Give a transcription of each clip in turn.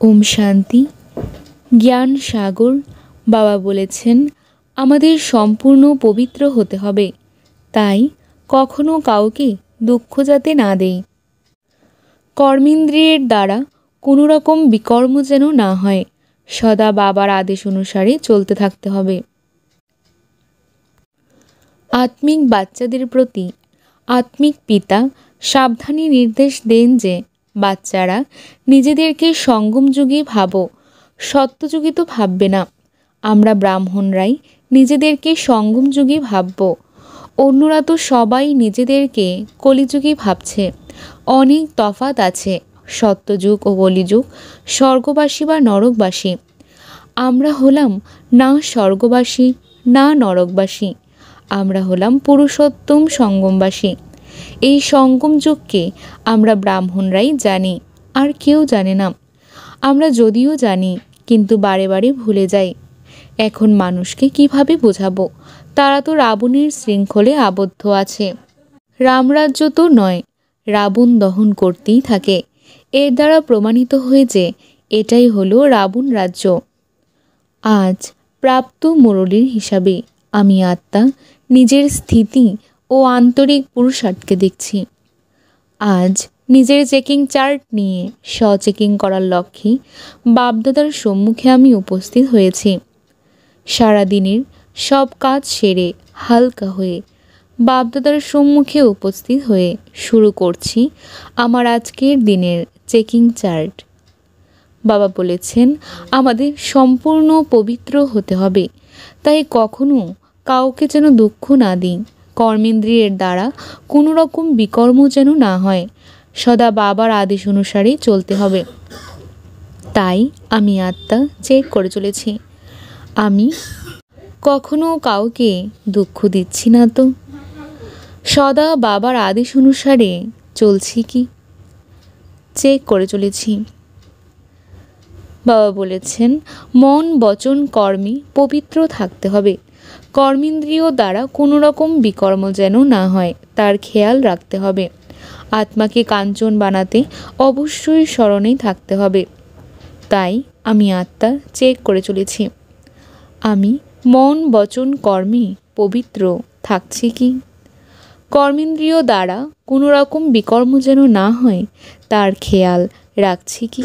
ওম শান্তি। জ্ঞান সাগর, বাবা বলেছেন, আমাদের সম্পূর্ণ পবিত্র হতে হবে। তাই কখনো কাউকে দুঃখ যাতে না দেই। কর্মেন্দ্রিয়ের দ্বারা কোনো রকম বিকর্ম যেন না হয়, সদা বাবার আদেশ অনুসারে চলতে থাকতে হবে। আত্মিক বাচ্চাদের প্রতি আত্মিক পিতা সাবধানী নির্দেশ দেন যে বাচ্চারা নিজেদেরকে সঙ্গম যুগে ভাবো সত্যযুগে তো ভাববে না। আমরা ব্রাহ্মণরাই নিজেদেরকে সঙ্গম যুগে ভাবব। অন্যরা তো সবাই নিজেদেরকে কলিযুগী ভাবছে। অনেক তফাত আছে, সত্যযুগ ও কলিযুগ স্বর্গবাসী বা নরকবাসী। আমরা হলাম না স্বর্গবাসী, না নরকবাসী। আমরা হলাম পুরুষোত্তম সঙ্গমবাসী। এই সঙ্গম যুগকে আমরা ব্রাহ্মণরাই জানি, আর কেউ জানে না। আমরা যদিও জানি, কিন্তু বারে বারে ভুলে যাই। এখন মানুষকে কীভাবে বোঝাবো? তারা তো রাবণের শৃঙ্খলে আবদ্ধ আছে। রামরাজ্য তো নয়, রাবণ দহন করতেই থাকে। এর দ্বারা প্রমাণিত হয়ে যে, এটাই হলো রাবণ রাজ্য। আজ প্রাপ্ত মুরলীর হিসাবে আমি আত্মা, নিজের স্থিতি ও আন্তরিক পুরুষার্থকে দেখছি। আজ নিজের চেকিং চার্ট নিয়ে স্ব চেকিং করার লক্ষ্যে বাপদাদার সম্মুখে আমি উপস্থিত হয়েছি। সারাদিনের সব কাজ সেরে হালকা হয়ে বাপদাদার সম্মুখে উপস্থিত হয়ে শুরু করছি আমার আজকের দিনের চেকিং চার্ট। বাবা বলেছেন, আমাদের সম্পূর্ণ পবিত্র হতে হবে। তাই কখনো কাউকে যেন দুঃখ না দিই। কর্মেন্দ্রিয়ের দ্বারা কোনো রকম বিকর্ম যেন না হয়, সদা বাবার আদেশ অনুসারে চলতে হবে। তাই আমি আত্মা চেক করে চলেছি। আমি কখনো কাউকে দুঃখ দিচ্ছি না তো। সদা বাবার আদেশ অনুসারে চলছি কি? চেক করে চলেছি। বাবা বলেছেন, মন বচন কর্মে পবিত্র থাকতে হবে। কর্মেন্দ্রিয় দ্বারা কোনো রকম বিকর্ম যেন না হয়, তার খেয়াল রাখতে হবে। আত্মাকে কাঞ্চন বানাতে অবশ্যই স্মরণেই থাকতে হবে। তাই আমি আত্মা চেক করে চলেছি। আমি মন বচন কর্মে পবিত্র, থাকছি কি? কর্মেন্দ্রীয় দ্বারা কোনো রকম বিকর্ম যেন না হয়, তার খেয়াল রাখছি কি?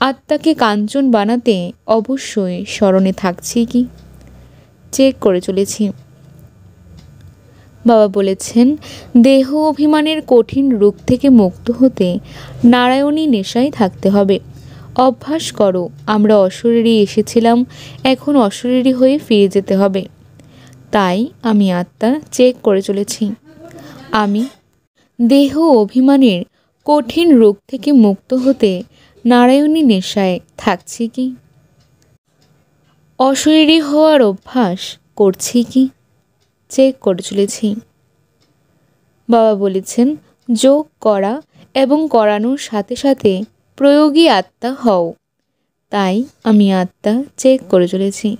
আত্মাকে কাঞ্চন বানাতে অবশ্যই স্মরণে থাকছি কি? চেক করে চলেছি। বাবা বলেছেন, দেহ অভিমানের কঠিন রূপ থেকে মুক্ত হতে নারায়ণী নেশায় থাকতে হবে। অভ্যাস করো, আমরা অশরীরী এসেছিলাম, এখন অশরীরী হয়ে ফিরে যেতে হবে। তাই আমি আত্মা চেক করে চলেছি। আমি দেহ অভিমানের কঠিন রোগ থেকে মুক্ত হতে নারায়ণী নেশায় থাকছি কি? অশরীরী হওয়ার অভ্যাস করছি কি? চেক করে চলেছি। বাবা বলেছেন, যোগ করা এবং করানোর সাথে সাথে প্রয়োগী আত্মা হও। তাই আমি আত্মা চেক করে চলেছি।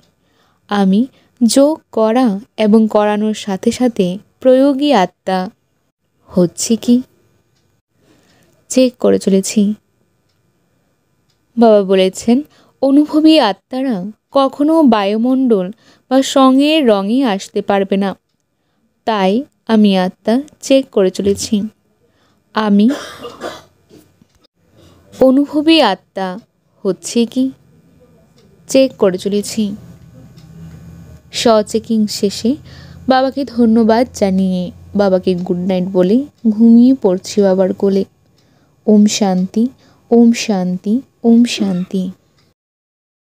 আমি যোগ করা এবং করানোর সাথে সাথে প্রয়োগী আত্মা হচ্ছে কি? চেক করে চলেছি। বাবা বলেছেন অনুভবী আত্মারা কখনো বায়ুমণ্ডল বা সঙ্গের রঙে আসতে পারবে না। তাই আমি আত্মা চেক করে চলেছি। আমি অনুভবী আত্মা হচ্ছে কি? চেক করে চলেছি। স চেকিং শেষে বাবাকে ধন্যবাদ জানিয়ে বাবাকে গুড নাইট বলে ঘুমিয়ে পড়ছি বাবার কোলে। ওম শান্তি ওম শান্তি ওম শান্তি।